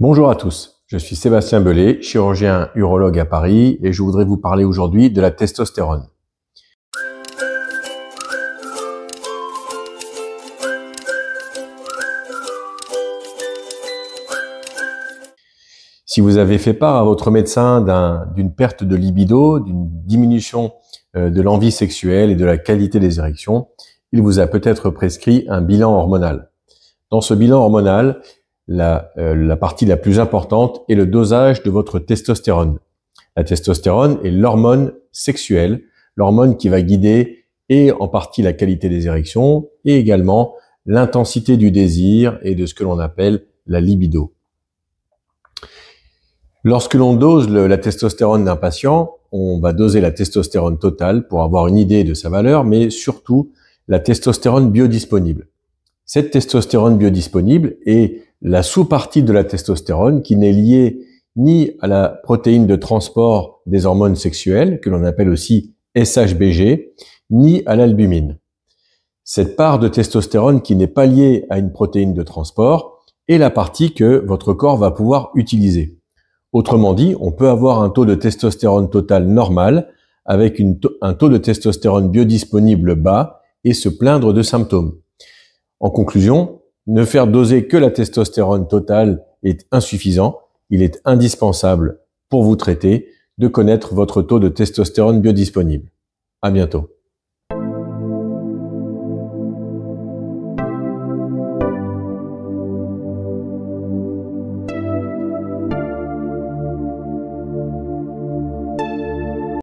Bonjour à tous, je suis Sébastien Belay, chirurgien urologue à Paris et je voudrais vous parler aujourd'hui de la testostérone. Si vous avez fait part à votre médecin d'une perte de libido, d'une diminution euh, de l'envie sexuelle et de la qualité des érections, il vous a peut-être prescrit un bilan hormonal. Dans ce bilan hormonal, la, euh, la partie la plus importante est le dosage de votre testostérone. La testostérone est l'hormone sexuelle, l'hormone qui va guider et en partie la qualité des érections et également l'intensité du désir et de ce que l'on appelle la libido. Lorsque l'on dose la testostérone d'un patient, on va doser la testostérone totale pour avoir une idée de sa valeur, mais surtout la testostérone biodisponible. Cette testostérone biodisponible est la sous-partie de la testostérone qui n'est liée ni à la protéine de transport des hormones sexuelles, que l'on appelle aussi SHBG, ni à l'albumine. Cette part de testostérone qui n'est pas liée à une protéine de transport est la partie que votre corps va pouvoir utiliser. Autrement dit, on peut avoir un taux de testostérone total normal avec un taux de testostérone biodisponible bas et se plaindre de symptômes. En conclusion, ne faire doser que la testostérone totale est insuffisant. Il est indispensable pour vous traiter de connaître votre taux de testostérone biodisponible. À bientôt.